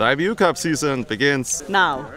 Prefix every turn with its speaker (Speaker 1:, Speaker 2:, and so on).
Speaker 1: The IBU Cup season begins
Speaker 2: now.